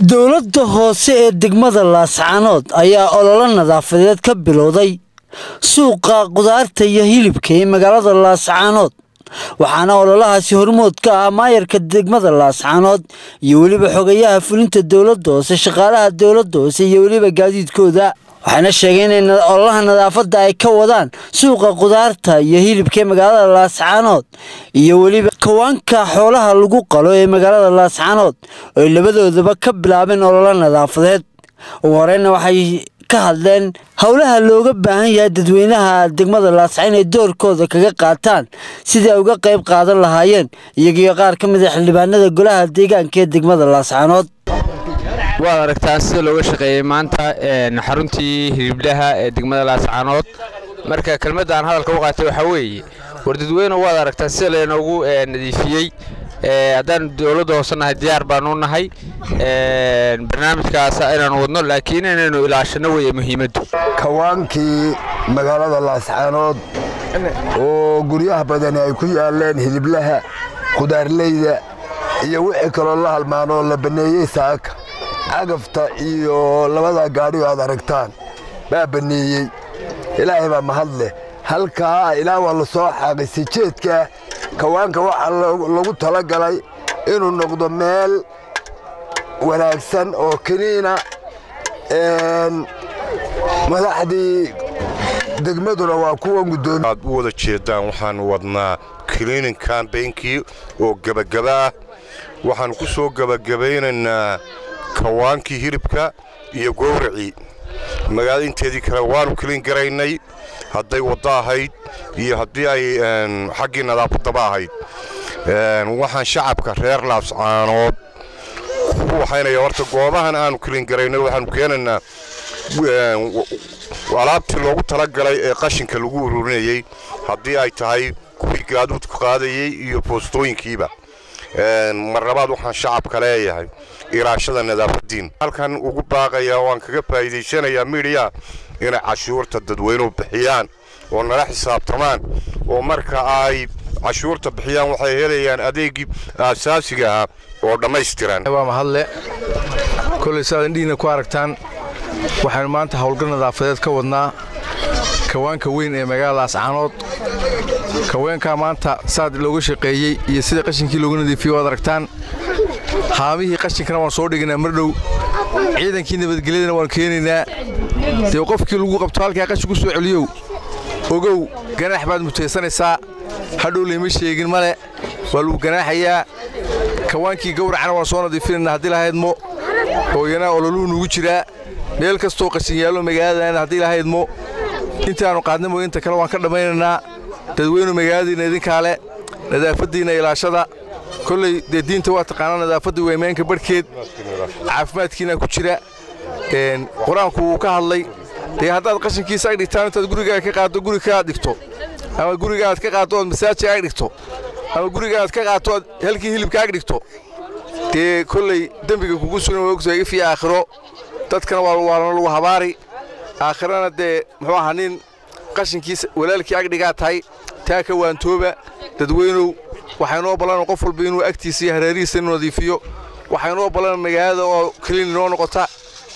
dowladda hoose ee degmada laascaanood ayaa ololo nadaafadeed ka bilowday suuqa qudaarta iyo hilibka ee magaalada laascaanood waxaana ololahaasi hormood ka ah maayarka degmada laascaanood iyo weliba xogayaha fulinta dowladda hoose shaqaalaha dowladda hoose iyo weliba gaadiidkooda waxayna sheegeen in ololaha nadaafadda ay ka wadaan suuqa qudaarta iyo hilibka ee magaalada laascaanood iyo weliba kawaanka xoolaha lagu qalo ee magaalada laascaanood ooy labadoodaba ka bilaabeen ololo nadaafadeed. Ugu horeyna waxay ka hadleen howlaha looga baahan yahay dadweynaha degmada laascaan inay doorkooda kaga qaataan sidii ay uga qayb qaadan lahaayeen iyagiyo qaar ka mid a xildhibaanada golaha deegaanka ee degmada laascaanood waad aragtaa sida looga shaqeeyey maanta xaruntii hiliblaha ee degmada laascaanood marka kelmadda aan hadalka u qaatay waxaa weeye war dadweyne waad aragtaa sida laynoogu nadiifiyey. Haddaan dowladda hoose nahay diyaar baanu nahay. Barnaamijkaas inaanu wadno laakiin inaynu ilaashano weeye muhiimaddu. Kawaankii magaalada laascaanood oo guryaha badani ay ku yaaleen hiliblaha qudaarleyda iyo wixii kaloo la halmaanoo la banneeyey saaka cagafta iyo labada gaadhi oo aad aragtaan. Baa banneeyey ilaahay baa mahad leh halkaa ilaa waa la soo xaaqay sijeedka kawaanka waxaa lagu tala galay inuu noqdo meel wanaagsan oo keniina madaxdii degmaduna waa kuwa gudoomi aad u wada jeedaan waxaan wadnaa kiliinin kambeynkii oo gebagaba ah waxaan ku soo gebagabaynaynaa kawaankii hilibka iyo gowracii magaalada inteedii kale waanu kiliin garaynay hadday waddo ahayd iyo haddii ay xaggii nadaafaddaba ahayd. Waxaan shacabka reer laascaanood ku waxaynaya horta goobahan aanu kiliin garaynay waxaanu keenaynaa alaabtii loogu talagalay ee qashinka lagu ururinayey haddii ay tahay kuwii gaaduudka qaadayey iyo boostooyinkiiba mar labaad waxaan shacabka leeyahay ilaashada nadaafadiin halkan ugu baaqayaa waan kaga faa'iidaysanayaa midiya inay cashuurta dadweynuhu bixiyaan oo nala xisaabtamaan oo marka ay cashuurta bixiyaan waxay helayaan adeegii aasaasiga ah oo dhammaystiran waa mahadle. Kolay saaad indhihiina ku aragtaan. Waxaynu maanta howlgal nadaafadeed ka wadnaa. Kawaanka weyn ee magaalada laascaanood kaweenkaa maanta saad looga shaqeeyey iyo sida qashinkii looga nadiifiyey waad aragtaan haamihii qashinkana waan soo dhigaynaa mar dhow. Ciidankii nabadgelyadana waan keenaynaa. Dee qofkii lagu qabto halkaa qashin ku soo celiyow ogow ganaax baad mutaysanaysaa hadhow layma sheegin male waa lagu ganaaxayaa. Kawaankii gawracana waan soo nadiifinaynaa haddii lahaydmo hooyanaa ololuhu nugu jiraa meel kastoo qashin yaallo magaaladaana haddii lahaydmo intaannu qaadna mooy inta kale waan ka dhammaynaynaa dadweynu magaaladiinna idinkaa le nadaafaddiinna ilaashada kolley dee diinta waa taqaanaa nadaafadda weymeenka barhkeed caafimaadkiina ku jira. Qur'aanku wuu ka hadlay. Dee haddaad qashinkiisa ag dhigtaan intaad gurigaaga ka qaaddo guri kaaad dhigto. Ama gurigaaad ka qaaddo ood masaajid ag dhigto. Ama gurigaaad ka qaadto ood halkii hilibka ag dhigto. Dee kolley dembiga kugu sugan waa ogtahay ifii aakhiro. Dadkana waana lagu habaari. Aakhirana dee muxuu ahaa nin qashinkiisa walaalkii agdhigaa tahay taa ka waantooba dadweynow waxaynoo ballan qof walba inuu agtiisa iyo hareerihiisa inuu nadiifiyo. Waxaynoo ballan magaalada oo keliin inoo noqota.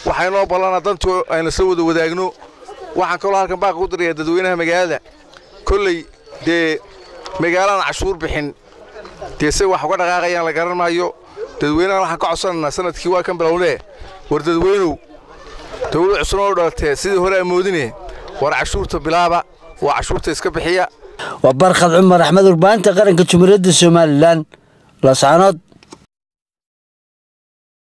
Waxaynoo ballana dantu aynu isla wada wadaagno. Waxaan kaloo halkan baaqa ku dirayaa dadweynaha magaalada kolley dee magaaladaan cashuur bixin. Dee say wax uga dhaqaaqayaan la garan maayo. Dadweynahan waxaan ka codsanaynaa sannadkii waa kan bilowlee war dadweynow dawlad cusub oo dhalatee sidii hore amoodine war cashuurta bilaaba waa cashuurta iska bixiya. Waa barkhad cumar axmed warbaahinta qaranka jumhuuriyadda somalilan laascaanood